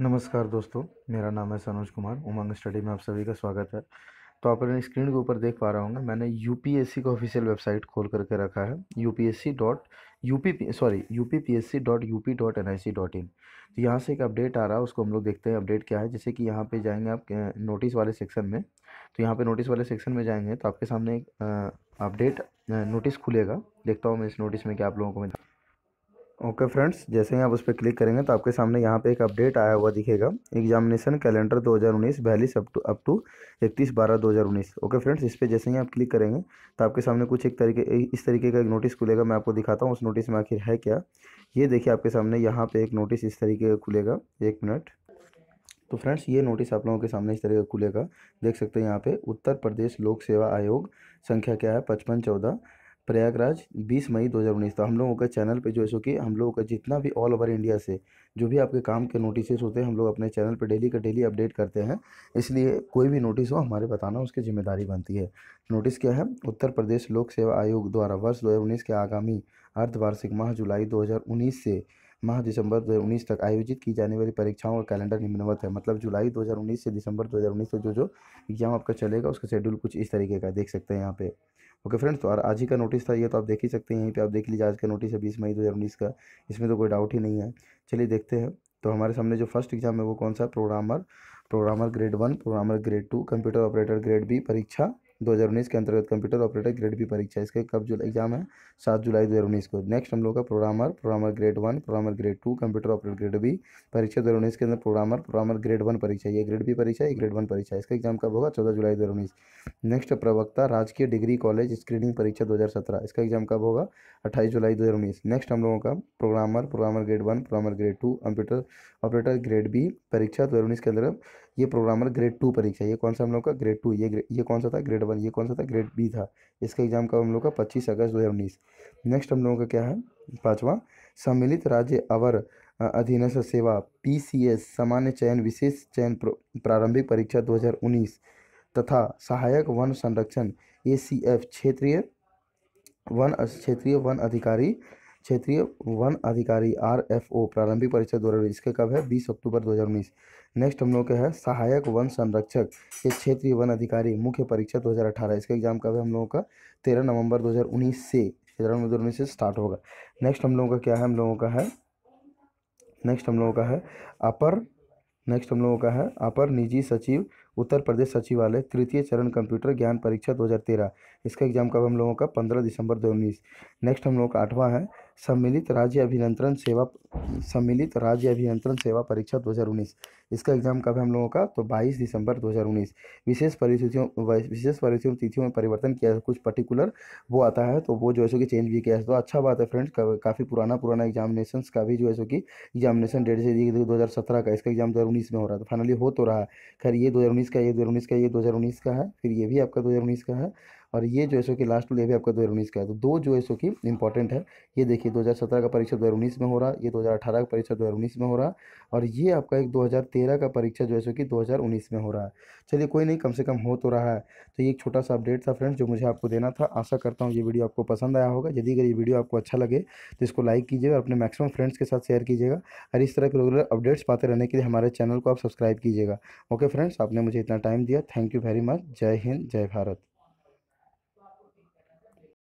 नमस्कार दोस्तों, मेरा नाम है सनोज कुमार, उमंग स्टडी में आप सभी का स्वागत है। तो आप अपने स्क्रीन के ऊपर देख पा रहे होंगे, मैंने यूपीएससी का ऑफिशियल वेबसाइट खोल करके रखा है U P S C dot U P sorry U P P S C dot U P dot N I C dot in तो यहाँ से एक अपडेट आ रहा है, उसको हम लोग देखते हैं अपडेट क्या है, जैसे कि यहाँ पे जाएँगे आप नोटिस वाले सेक्शन में। तो यहाँ पे नोटिस वाले सेक्शन में जाएँगे तो आपके सामने एक अपडेट नोटिस खुलेगा। देखता हूँ मैं इस नोटिस में क्या आप लोगों को मैं ओके फ्रेंड्स, जैसे ही आप उस पर क्लिक करेंगे तो आपके सामने यहाँ पे एक अपडेट आया हुआ दिखेगा। एग्जामिनेशन कैलेंडर 2019 बयालीस अप टू अप टू इकतीस बारह 2019 ओके फ्रेंड्स, इस पर जैसे ही आप क्लिक करेंगे तो आपके सामने कुछ एक तरीके इस तरीके का एक नोटिस खुलेगा, मैं आपको दिखाता हूँ उस नोटिस में आखिर है क्या। ये देखिए आपके सामने यहाँ पर एक नोटिस इस तरीके का खुलेगा, एक मिनट। तो फ्रेंड्स, ये नोटिस आप लोगों के सामने इस तरह का खुलेगा। देख सकते हैं यहाँ पे, उत्तर प्रदेश लोक सेवा आयोग, संख्या क्या है? पचपन चौदह। प्रयागराज 20 मई 2019 तो हम लोगों का चैनल पे जो है सो कि हम लोगों का जितना भी ऑल ओवर इंडिया से, जो भी आपके काम के नोटिसेस होते हैं, हम लोग अपने चैनल पे डेली का डेली अपडेट करते हैं। इसलिए कोई भी नोटिस हो, हमारे बताना उसकी ज़िम्मेदारी बनती है। नोटिस क्या है? उत्तर प्रदेश लोक सेवा आयोग द्वारा वर्ष दो हज़ार उन्नीस के आगामी अर्धवार्षिक माह जुलाई दो हज़ार उन्नीस से माह दिसंबर 2019 तक आयोजित की जाने वाली परीक्षाओं का कैलेंडर निम्नवत है। मतलब जुलाई 2019 से दिसंबर 2019 तक जो जो एग्ज़ाम आपका चलेगा, उसका शेड्यूल कुछ इस तरीके का देख सकते हैं यहाँ पे। ओके फ्रेंड्स तो और आज ही का नोटिस था ये तो आप देख ही सकते हैं, यहीं पे आप देख लीजिए आज का नोटिस है बीस मई दो हज़ार उन्नीस का। इसमें तो कोई डाउट ही नहीं है। चलिए देखते हैं। तो हमारे सामने जो फ़र्स्ट एग्ज़ाम है वो कौन सा? Programmer programmer grade one programmer grade two computer operator grade B परीक्षा। 2019 के अंतर्गत कंप्यूटर ऑपरेटर ग्रेड बी परीक्षा इसके कब जुलाई, एग्ज़ाम है? सात जुलाई 2019 को। नेक्स्ट हम लोग का programmer programmer grade one, programmer grade two, computer operator grade B परीक्षा दो के अंदर प्रोग्रामर प्रोग्रामर ग्रेड वन परीक्षा ये ग्रेड बी परीक्षा ये ग्रेड वन परीक्षा इसका एग्ज़ाम कब होगा? चौदह जुलाई दो नेक्स्ट प्रवक्ता, राजकीय डिग्री कॉलेज स्क्रीनिंग परीक्षा दो हज़ार सत्रह। इसका एग्ज़ाम कब होगा? अट्ठाईस जुलाई दो हज़ार उन्नीस। नेक्स्ट हम लोगों का programmer programmer grade one, programmer grade two, computer operator grade B परीक्षा दो के अंदर ये प्रोग्रामर ग्रेड टू परीक्षा ये कौन सा हम लोग का? ग्रेड टू ये ये कौन सा था? ग्रेड वन ये कौन सा था? ग्रेड बी था। इसका एग्ज़ाम कब हम लोग का? पच्चीस अगस्त दो नेक्स्ट हम लोगों का क्या है? पाँचवा। सम्मिलित राज्य अवर अधीनस्थ सेवा पीसीएस सामान्य चयन, विशेष चयन प्रारंभिक परीक्षा 2019 तथा सहायक वन संरक्षण ए क्षेत्रीय, वन क्षेत्रीय वन अधिकारी क्षेत्रीय वन अधिकारी आर एफ़ ओ प्रारंभिक परीक्षा दो हज़ार इसके कब है? बीस अक्टूबर दो हज़ार उन्नीस। नेक्स्ट हम लोग का है सहायक वन संरक्षक ये क्षेत्रीय वन अधिकारी मुख्य परीक्षा दो हज़ार अठारह। इसका एग्ज़ाम कब है हम लोगों का? तेरह नवंबर दो हज़ार उन्नीस से। तेरह नवंबर दो हज़ार उन्नीस से स्टार्ट होगा। नेक्स्ट हम लोगों का क्या है? हम लोगों का है, नेक्स्ट हम लोगों का है अपर, नेक्स्ट हम लोगों का है अपर निजी सचिव, उत्तर प्रदेश सचिवालय, तृतीय चरण कंप्यूटर ज्ञान परीक्षा 2013 इसका एग्ज़ाम कब हम लोगों का? 15 दिसंबर 2019 नेक्स्ट हम लोगों का आठवां है सम्मिलित राज्य अभियंत्रण सेवा, सम्मिलित राज्य अभियंत्रण सेवा परीक्षा 2019 इसका एग्ज़ाम कब है हम लोगों का? तो 22 दिसंबर 2019 विशेष परिस्थितियों विशेष परिस्थितियों, तिथियों में परिवर्तन किया कुछ पर्टिकुलर वो आता है तो वो जो है सो कि चेंज भी किया है। तो अच्छा बात है फ्रेंड्स काफ़ी पुराना पुराना एग्जामिनेशन का भी जो है सो कि एग्जामिनेशन डेट से दिए दो का, इसका एग्ज़ाम दो हज़ार उन्नीस में हो रहा था। फाइनली हो तो रहा है। खैर, ये दो हज़ार उन्नीस का, ये दो हज़ार उन्नीस का, ये दो हज़ार उन्नीस का है। फिर ये भी आपका दो हज़ार उन्नीस का है। और ये जो है सो कि लास्ट ये भी आपका दो हज़ार उन्नीस का है। तो दो जो है सो कि इंपॉर्टेंट है, ये देखिए 2017 का परीक्षा 2019 में हो रहा है ये 2018 का परीक्षा 2019 में हो रहा है और ये आपका एक 2013 का परीक्षा जो है सो कि 2019 में हो रहा है। चलिए कोई नहीं, कम से कम हो तो रहा है। तो ये एक छोटा सा अपडेट था फ्रेंड्स जो मुझे आपको देना था। आशा करता हूँ ये वीडियो आपको पसंद आया होगा। यदि अगर ये वीडियो आपको अच्छा लगे तो इसको लाइक कीजिएगा और अपने मैक्सिमम फ्रेंड्स के साथ शेयर कीजिएगा। और इस तरह के रेगुलर अपडेट्स पाते रहने के लिए हमारे चैनल को आप सब्सक्राइब कीजिएगा। ओके फ्रेंड्स आपने मुझे इतना टाइम दिया। थैंक यू वेरी मच जय हिंद, जय भारत।